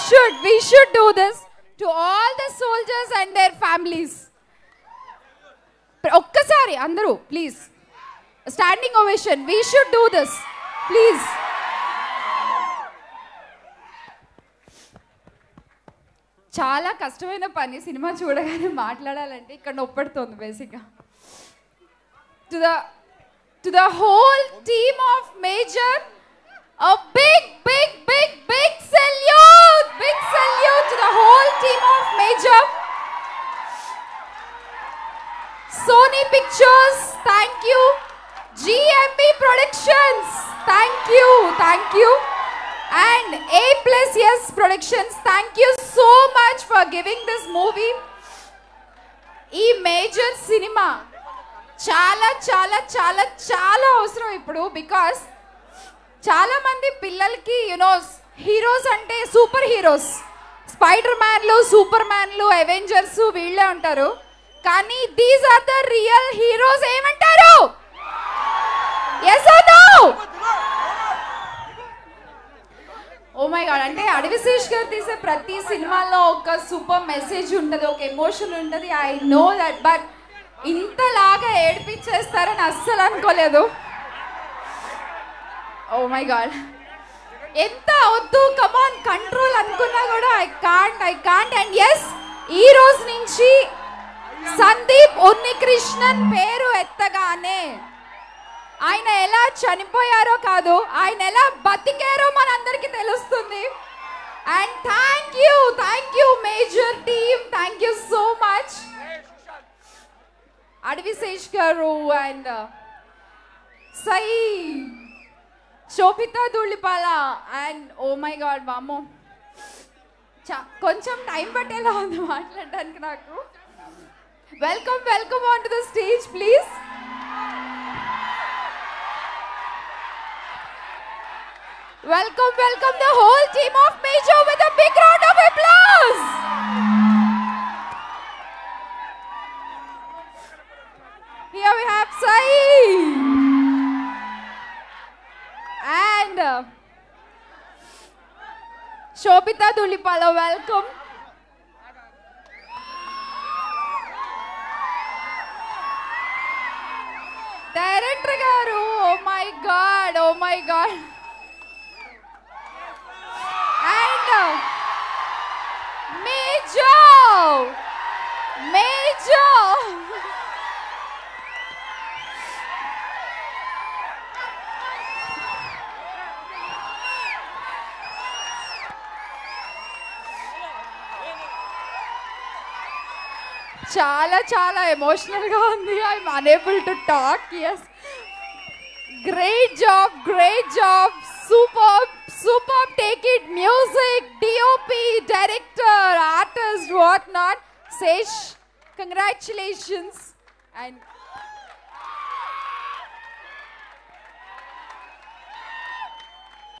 should, we should do this to all the soldiers and their families ఒక్కసారి అందరూ please standing ovation we should do this please చాలా కష్టమైన పని cinema చూడగానే మాట్లాడాలంటే ఇక్కడ నొప్పడుతోంది బేసిక్గా to the to the whole team of Major a big Sony Pictures thank you GMB productions thank you thank you and A plus S productions thank you so much for giving this movie ఈ Major cinema చాలా చాలా చాలా చాలా అవసరం ఇప్పుడు because చాలామంది పిల్లలకి you know heroes అంటే సూపర్ హీరోస్ స్పైడర్ మ్యాన్లు సూపర్ మ్యాన్లు అవెంజర్స్ వీళ్ళే ఉంటారు కానీ these are the real heroes ఏమంటారు? Yes no oh my god అంటే అడవిశేష్ గారు తీసే ప్రతి సినిమాలో ఒక సూపర్ మెసేజ్ ఉంటుంది ఒక ఎమోషన్ ఉంటుంది. ఐ నో దట్ బట్ ఇంతలాగా ఏడిపించేస్తారని అస్సలు అనుకోలేదు. ఓ మై గాడ్ ఎంత వద్దు కమాన్ కంట్రోల్ అనుకున్నా కూడా I can't I can't and yes ఈ రోజు నుంచి సందీప్ ఉన్నికృష్ణన్ పేరు ఎత్తగానే. ఆయన ఎలా చనిపోయారో కాదు ఆయన ఎలా బతికారో మనందరికీ తెలుస్తుంది. And thank you thank you major team thank you so much Adivi Sesh garu and Saiee Sobhita Dhulipala and oh my god వామో చ కొంచెం టైం పట్టేలా ఉంది మాట్లాడడానికి నాకు. Welcome, welcome onto the stage, please. Welcome, welcome the whole team of Major with a big round of applause. Here we have Sai. And uh, Shobita Dulipala, welcome. my god. And uh, Major, Major. చాలా చాలా emotional గా ఉంది I'm unable to talk yes Great job, great job. Superb, superb. Take it. Music, DOP, director, artist, whatnot. Sesh, congratulations. And